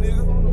nigga.